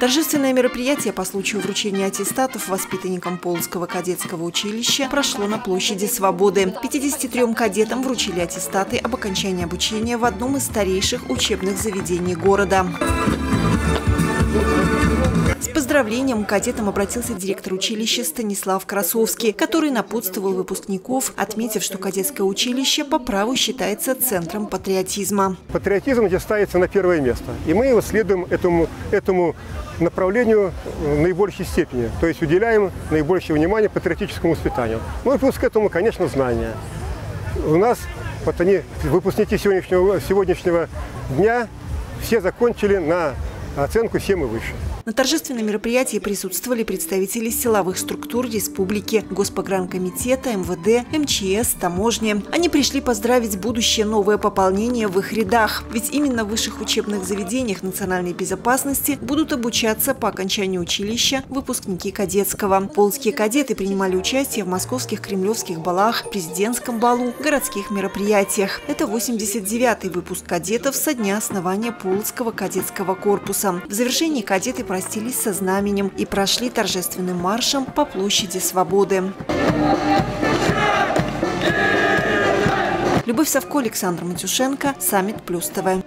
Торжественное мероприятие по случаю вручения аттестатов воспитанникам Полского кадетского училища прошло на площади Свободы. 53 кадетам вручили аттестаты об окончании обучения в одном из старейших учебных заведений города. С поздравлением к кадетам обратился директор училища Станислав Красовский, который напутствовал выпускников, отметив, что кадетское училище по праву считается центром патриотизма. Патриотизм здесь ставится на первое место. И мы его следуем этому, этому направлению в наибольшей степени. То есть уделяем наибольшее внимание патриотическому воспитанию. Ну и плюс к этому, конечно, знания. У нас вот они, выпускники сегодняшнего, сегодняшнего дня, все закончили на оценку 7 и выше. На торжественном мероприятии присутствовали представители силовых структур республики, Госпогранкомитета, МВД, МЧС, таможни. Они пришли поздравить будущее новое пополнение в их рядах. Ведь именно в высших учебных заведениях национальной безопасности будут обучаться по окончанию училища выпускники кадетского. Полские кадеты принимали участие в московских кремлевских балах, президентском балу, городских мероприятиях. Это 89-й выпуск кадетов со дня основания Полского кадетского корпуса. В завершении кадеты простились со знаменем и прошли торжественным маршем по площади Свободы. Любовь Савко, Александр Матюшенко, Саммит Плюс ТВ.